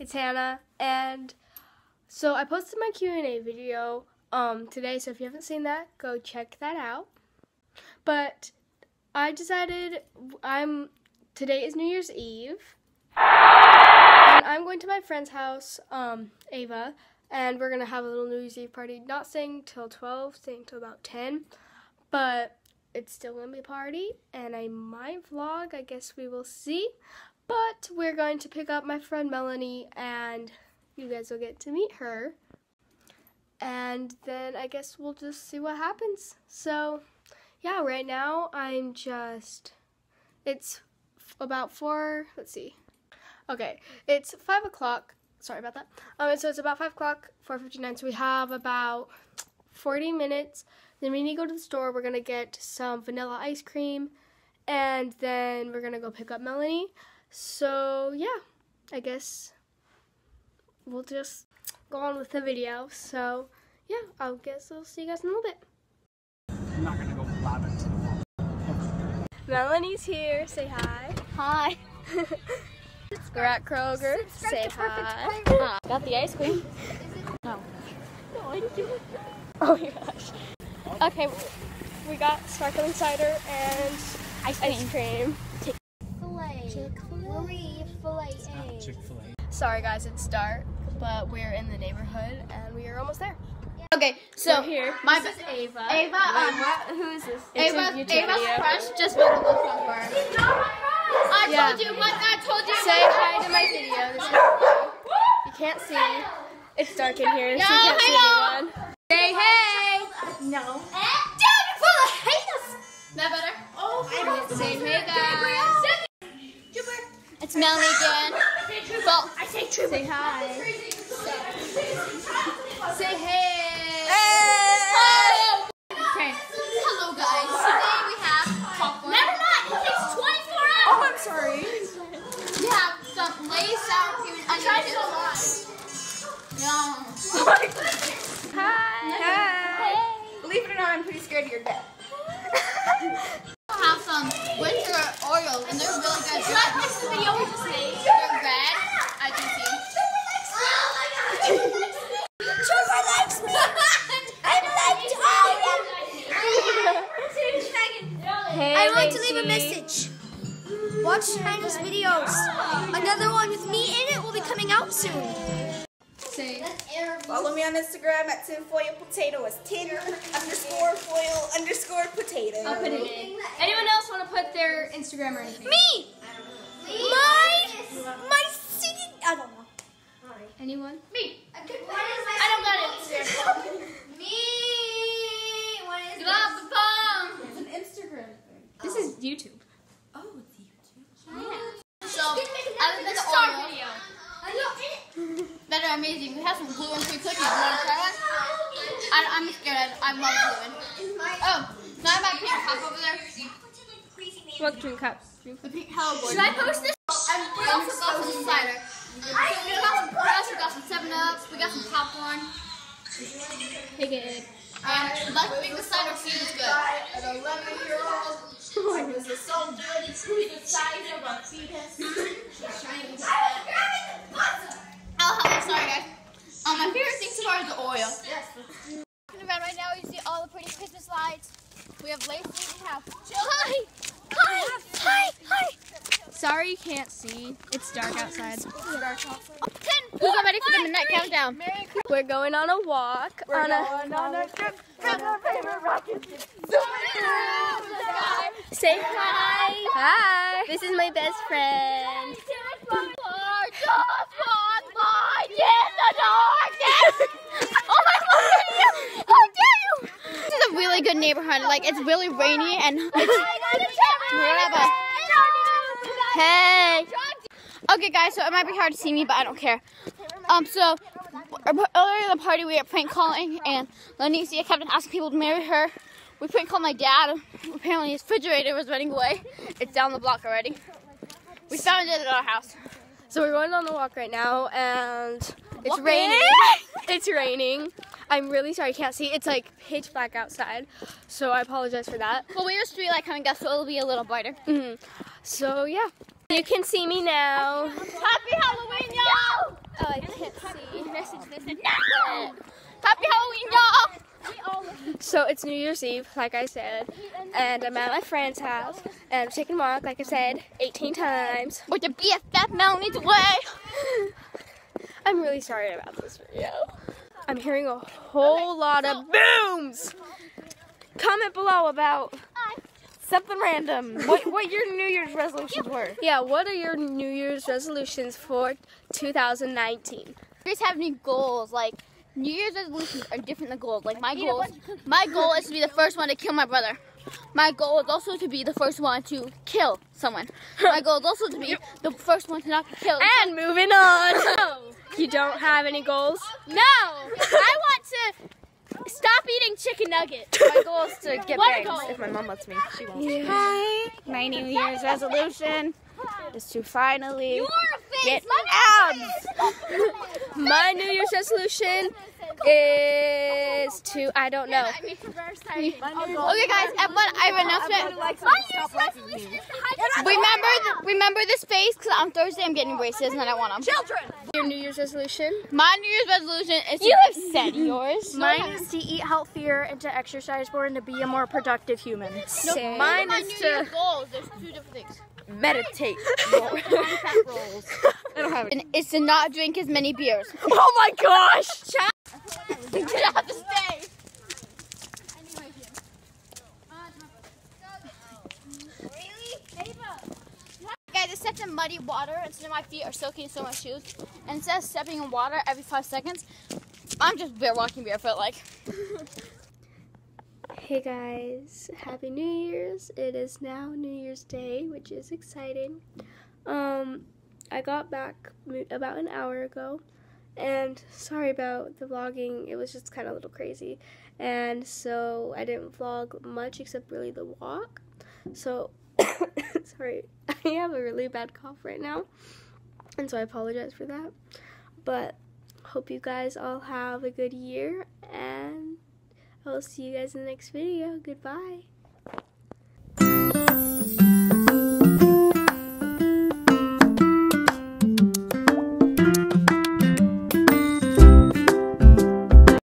it's Hannah, and so I posted my Q&A video um, today, so if you haven't seen that, go check that out. But I decided I'm today is New Year's Eve, and I'm going to my friend's house, um, Ava, and we're gonna have a little New Year's Eve party. Not staying till 12, staying till about 10, but it's still gonna be a party, and I might vlog. I guess we will see. But we're going to pick up my friend Melanie, and you guys will get to meet her. And then I guess we'll just see what happens. So, yeah, right now I'm just. It's about four. Let's see. Okay, it's five o'clock. Sorry about that. Um, so it's about five o'clock, four fifty-nine. So we have about forty minutes. Then we need to go to the store. We're gonna get some vanilla ice cream, and then we're gonna go pick up Melanie. So yeah, I guess we'll just go on with the video. So yeah, I guess I'll see you guys in a little bit. I'm not gonna go loud into the wall. Melanie's here. Say hi. Hi. We're at Kroger. Say hi. Ah, got the ice cream. Oh my gosh. Okay, we got sparkling cider and Ice cream. ice cream. Chick fil A. Sorry guys, it's dark, but we're in the neighborhood and we are almost there. Okay, so We're here. my this is Ava. Ava, um, what? Who is this? It's a Ava, Ava's video. crush just wrote a love song for her. I Yeah. told you, what? I told you. Say hi to my video. This is you can't see. It's dark in here, so you can't see anyone. Say hey. No. It's Melanie again. Well, I say true. Say hi. Say hey. Hey. Okay. Hello, guys. Today we have popcorn. Never mind. It takes 24 hours. Oh, I'm sorry. We have some Lay's sour cream and onion chips. Yum. Hi. Hi. Believe it or not, I'm pretty scared of your death. have some winter Oreos, and they're really good. Should I post the video with the snake? They're red, as you see. Trevor likes me. I like Hey, I want to leave a message. Watch Hannah's videos. Another one with me in it will be coming out soon. Say. Follow me on Instagram at tinfoil potato. It's tin underscore foil underscore potato. I'll put it in. Anyone else want to put their Instagram or anything? Me. My my singing. I don't know. Anyone? Me. I don't got it. Me. What is Get off the phone. It's an Instagram thing. This is YouTube. Oh, it's YouTube. So, other than the Oreo that are amazing, we have some gluten-free cookies. You want to try one? I, I'm scared. I, I love gluten. Oh, now I have pink cup over there. What drink cup? The pink Hello Boy. Should I post this? And we also got some cider. So we got some press, we got some 7 Ups, we got some popcorn. Take it. And let's think the cider seed is good. An 11 year old. I was a soldier. The size of a. Oh, I'm sorry guys. Um, my favorite thing so far is the oil. Around right now, you see all the pretty Christmas lights. We have Lacey, we have Hi! Hi! Hi! Hi! Sorry you can't see. It's dark outside. Ten! Who's all ready for the midnight countdown? We're going on a walk. on a, Say hi. Hi. This is my best friend. This is a really good neighborhood. Like it's really rainy and it's whatever. Hey. Okay, guys. So it might be hard to see me, but I don't care. Um. So earlier in the party, we were prank calling, and Lanicia kept on asking people to marry her. We prank called my dad. Apparently, his refrigerator was running away. It's down the block already. We found it at our house. So we're going on a walk right now, and it's Walking. raining. it's raining. I'm really sorry, I can't see. It's like pitch black outside, so I apologize for that. Well, we have a street light coming up, so it'll be a little brighter. Mhm. So yeah, you can see me now. Happy Halloween, y'all! Oh, I can't see. Message, message. No! Happy Halloween, y'all! So it's New Year's Eve, like I said, and I'm at my friend's house, and I'm taking a walk, like I said, 18 times. With the BFF Melanie's away. I'm really sorry about this video. I'm hearing a whole lot of booms. Comment below about Something random. What what your New Year's resolutions were? yeah. What are your New Year's resolutions for 2019? You guys have any goals? Like, New Year's resolutions are different than goals. Like, my goals, my goal is to be the first one to kill my brother. My goal is also to be the first one to kill someone. My goal is also to be the first one to not kill. killed. And moving on. You don't have any goals? No! I want to stop eating chicken nuggets. My goal is to get What bangs if my mom lets me. She won't. Hi. My New Year's resolution is to finally get abs. My New Year's resolution is to I don't know. Okay, guys, and but I have an announcement. Remember, th- remember this face because on Thursday I'm getting braces and I don't want them. Children. Your New Year's resolution? My New Year's resolution is You have said yours. Mine is to eat healthier and to exercise more and to be a more productive human. Same. Mine is to goals. There's two different things. meditate. I don't have it. And it's to not drink as many beers. Oh my gosh! Get out the stage. Guys, it's such a muddy water, and so my feet are soaking so my shoes. And instead of stepping in water every five seconds, I'm just bare walking barefoot. Like, Hey guys, Happy New Year's. It is now New Year's Day, which is exciting. Um, I got back about an hour ago, and sorry about the vlogging. It was just kind of a little crazy, and so I didn't vlog much except really the walk. So, sorry, I have a really bad cough right now, and so I apologize for that. But hope you guys all have a good year and. I'll see you guys in the next video. Goodbye.